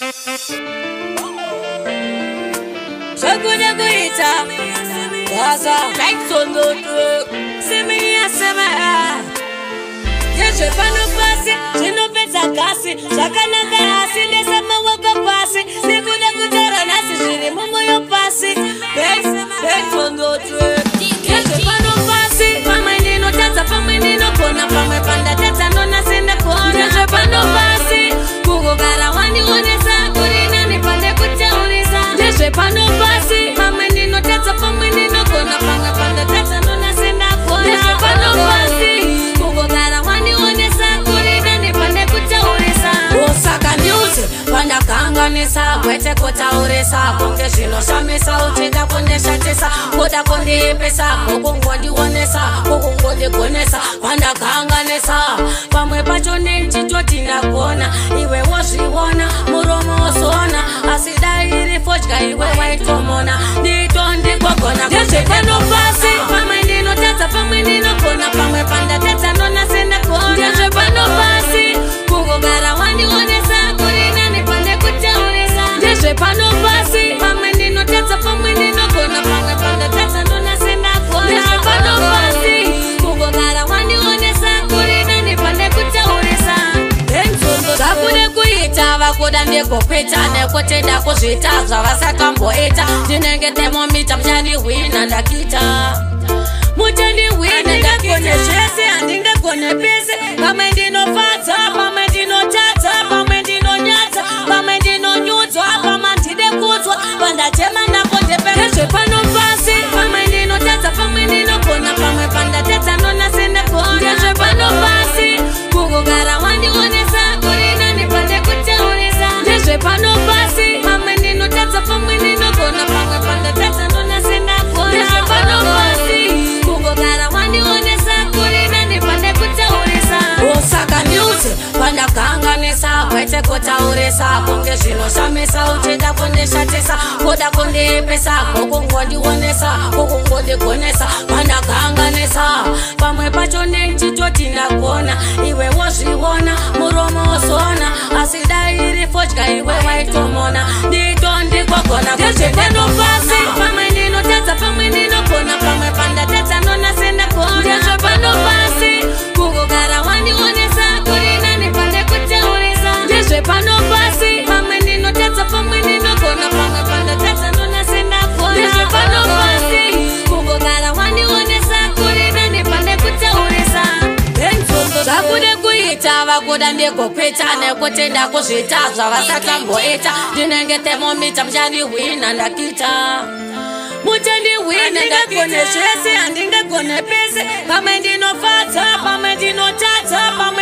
Sokuja kuita Gaza Lights semia sema pasi kasi Shaka na kunganisa kwete kutauresa kunge zvinoshamisa uchida kundishatisa kuda kundiipisa kukungodionesa kukungodigonesa kwandakanganisa pamwe pacho nenjicho tindagona iwe wozviona muromo wozoona asi dai iri fodya iwe waitomona Di kuda ndigokwita nekutida kuzvita zvavasakamboita ndinenge temomita mchandi hwina ndakita mutandi hwina ndagone zvese handingagone pese pamwe ndinofadza pa ndataurisa kunge zvinoshamisa uchienda kundishatisa koda kundiipisa kokungondionesa kokungondigonesa pandakaanganisa pamwe pacho nenchitotindagona iwewozviona kuita vakuda ndigokwita nekutida kuzvita zvavasatamboita ndinenge temomita muchandihwina ndakita mutendihwinendagone zvese handingagone pese pamwe ndinofadza pamwe ndinotadza pamwe